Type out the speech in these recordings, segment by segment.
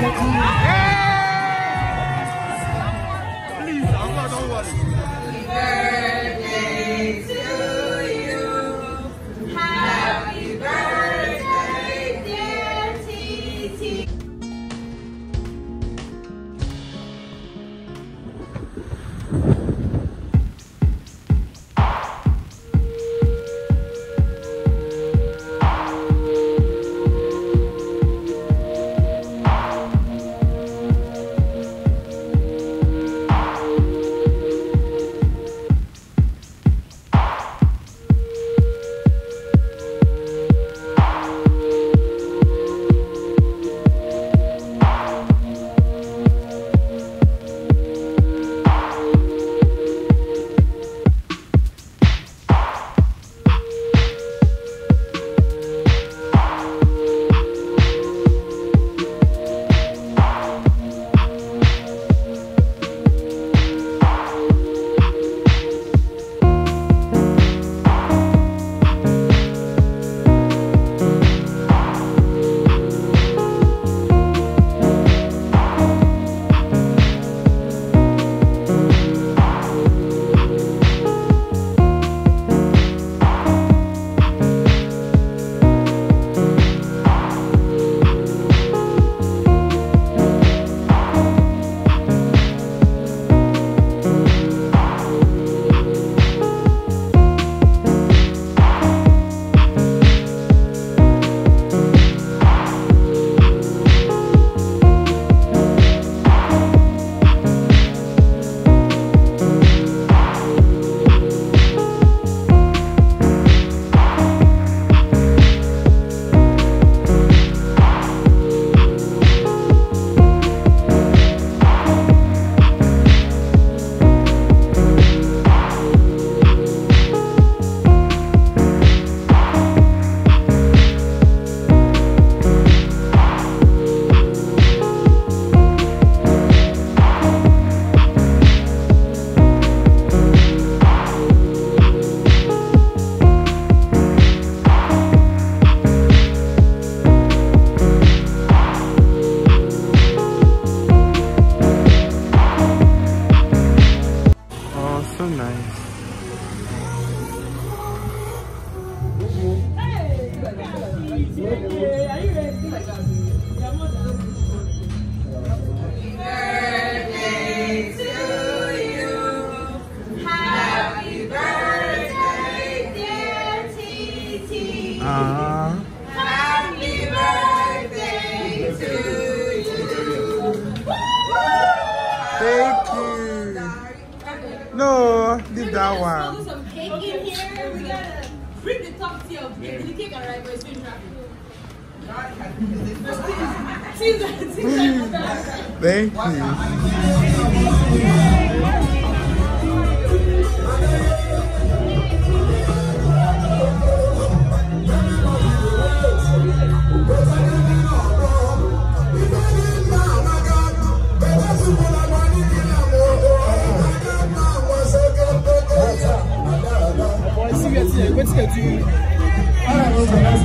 你之涯记得你 Oh, there's some cake okay. in here. We gotta bring the top tier of yeah. the cake arrived, but it's been traffic. Thank you.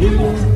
you.